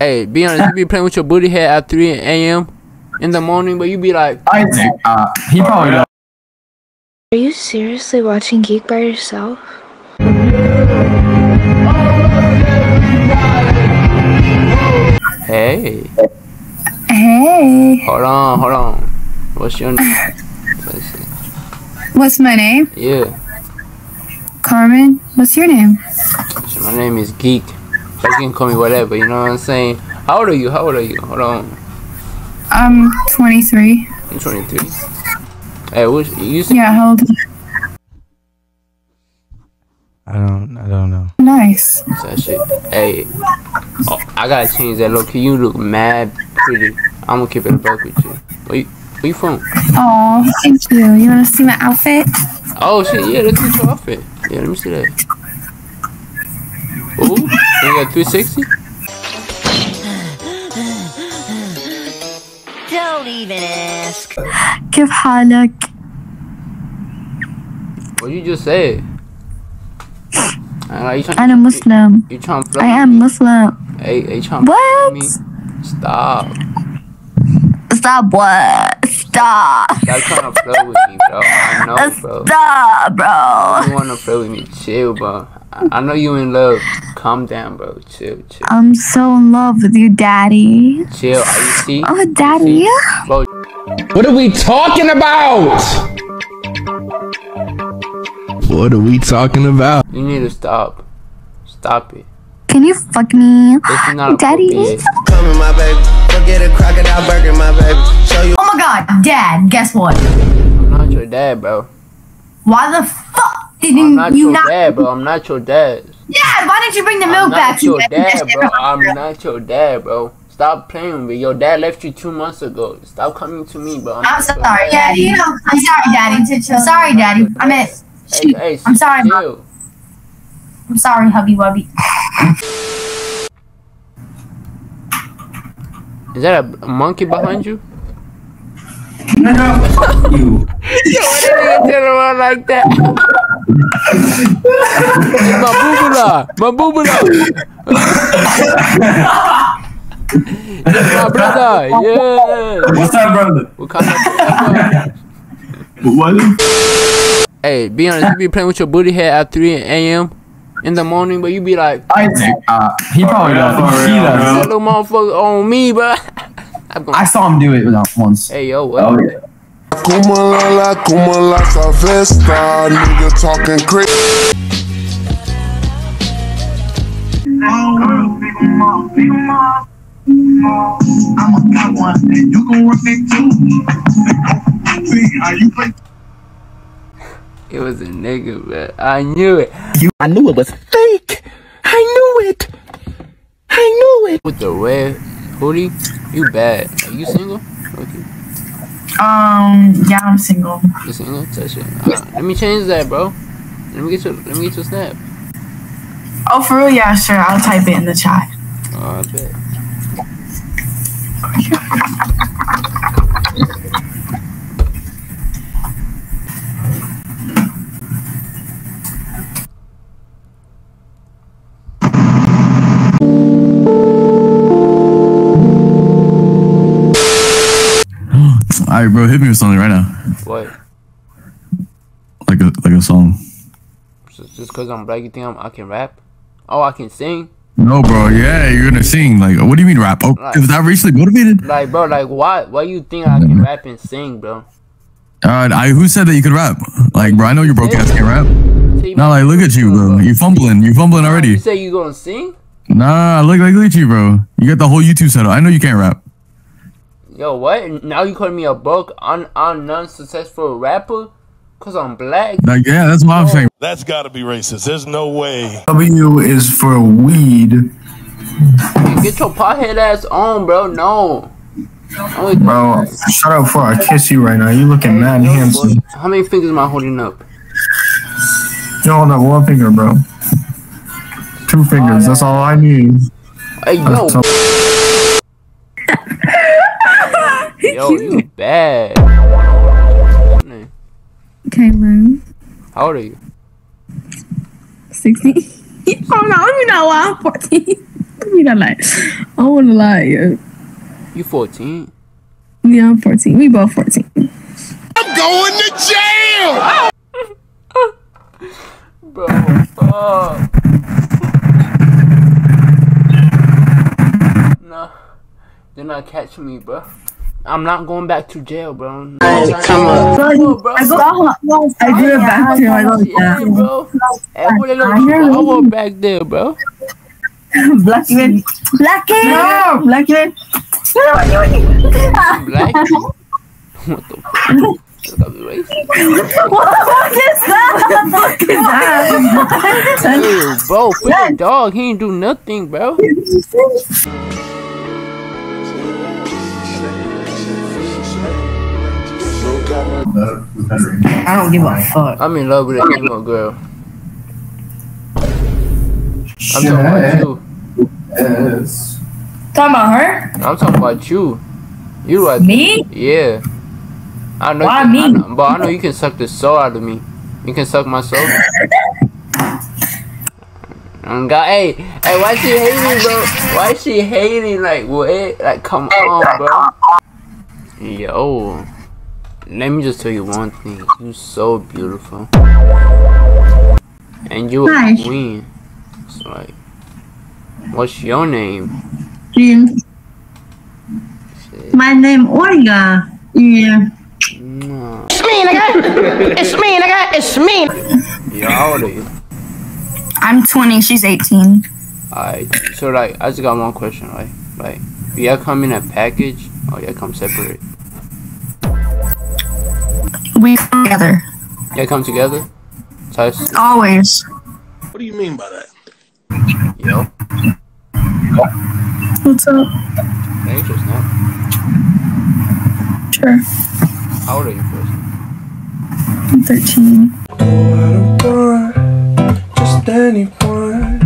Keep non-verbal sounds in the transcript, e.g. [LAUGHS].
Hey, be honest, you be playing with your booty head at 3 a.m. in the morning, but you be like, I think uh, he probably does. Are you seriously watching Geek by yourself? hey, Hey, hold on, hold on. What's your name? What's my name? Yeah, Carmen. What's your name? so my name is Geek. But you can call me whatever, you know what I'm saying? How old are you? How old are you? Hold on. I'm 23. I'm 23. Hey, what, you say Yeah, how old? I don't. I don't know. Nice. that shit? Hey, oh, I gotta change that look. You look mad pretty. I'm gonna keep it a buck with you. Where you, where you from? Oh, thank you. You want to see my outfit? Oh shit, yeah, let's get your outfit. Yeah, let me see that. Ooh, you got 360? Don't even ask. كيف حالك? What you just said? Uh, you trying, أنا مسلم. You trying to I flirt am me? Muslim. Hey, hey, trying to What? me? Stop. Stop what? Stop. Stop trying to flirt with me, bro. I know, uh, bro. Stop, bro. You wanna flirt with me? Chill, bro. I, I know you in love. Calm down, bro. Chill, chill, I'm so in love with you, daddy. chill. Are you see? Oh, daddy. Bro, What are we talking about? What are we talking about? you need to stop. Stop it. Can you fuck me? This is not Daddy. appropriate. Come in my baby. Go get a crocodile burger, my baby. Show you Oh my god, Dad, guess what? I'm not your dad, bro. Why the fuck I'm didn't not you your not? dad, bro. I'm not your dad. Dad, why didn't you bring the I'm milk back? not your You dad, bro. I'm not your dad, bro. Stop playing with me. Your dad left you two months ago. Stop coming to me, bro. I'm not your sorry, dad. Daddy. I'm sorry, Daddy. I'm sorry, Daddy. I meant, Hey, hey, I'm sorry, Mom. chill. I'm sorry, Hubby Wubby. [LAUGHS] Is that a, monkey behind you? [LAUGHS] You. Turn around like that. my boobula, my boobula. That's my brother. Yeah. What's that, brother? Call that brother. What? Hey, be honest. You be playing with your booty head at 3 a.m. in the morning, but you be like, I think uh, he probably does. He that does. little motherfucker on me, bro. [LAUGHS] I'm gonna, I saw him do it once. hey, yo, what? Oh yeah. Como la la, como la cabeza, nigga talking crazy. It was a nigga, but I knew it. I knew it was fake. I knew it. I knew it. With the red hoodie, you bad. Are you single? Okay, Um, yeah, I'm single. you single? Touch it. Uh, let me change that, bro. Let me get your, let me get your snap. Oh, for real? Yeah, sure. I'll type it in the chat. Oh, I bet. All right, bro, hit me with something right now, What? like a like a song. Just just cause I'm black, you think I'm, I can rap? Oh, I can sing? No, bro, yeah, you're gonna sing. Like, what do you mean rap? Oh, Right. is that racially motivated? Like, bro, like, why? Why you think I can rap and sing, bro? Uh, I who said that you could rap? Like, bro, I know your broke ass can't rap. No, like, look at you, bro. You fumbling. You fumbling already. You say you gonna sing? Nah, look, like, look at you, bro. You got the whole YouTube setup. I know you can't rap. Yo, what? Now you calling me a broke, un, un non-successful rapper? Cause I'm black? Like, yeah, that's what I'm saying. That's gotta be racist. There's no way. W is for weed, Get your pothead ass on, bro. No. Bro. Shut up before I kiss you right now. You looking mad Yo, handsome. boy, How many fingers am I holding up? You hold up one finger, bro. Two fingers. That's all I need. Hey, yo, So- yo, you bad. Name. Kaylin. How old are you? 16. [LAUGHS] oh no, you know why I'm 14. [LAUGHS] Uh, you not lie. I don't wanna lie. Yeah, You 14? yeah I'm 14. We both 14. I'm going to jail! [LAUGHS] Bro, fuck. no. They're not catching me, bro. I'm not going back to jail, bro. Come on. Oh, bro. I do it back to I go Yeah, bro. Everybody look back there, bro. [LAUGHS] Black man. Black man. No, black man. Black. [LAUGHS] what the fuck? That was racist. What the fuck is that? What the fuck is that? [LAUGHS] Ew, bro, freaking dog. He ain't do nothing, bro. I don't give a fuck. I'm in love with an emo girl. I'm talking about you. Talking about her? I'm talking about you. You like Me? Yeah. I know. Why you, me? I know, but I know you can suck the soul out of me. You can suck my soul. Um, [LAUGHS] God, hey, hey, why she hating, bro? Why she hating? Like, what? Like, come on, bro. Yo, let me just tell you one thing. You're so beautiful, and you a Hi. queen. It's like, what's your name? Jean. Shit. My name Olga. Yeah. No. It's me, nigga. It's me, nigga. It's me. Yo, how old are you? I'm 20. She's 18. Alright, so like, I just got one question, right? Like, do y'all come in a package or y'all come separate? We come together. Y'all come together? Tyson? Always. What do you mean by that? Yo. What's up? Thanks, just not. Sure. How old are you first? I'm 13. Just anyone